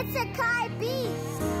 It's a Kai Beast!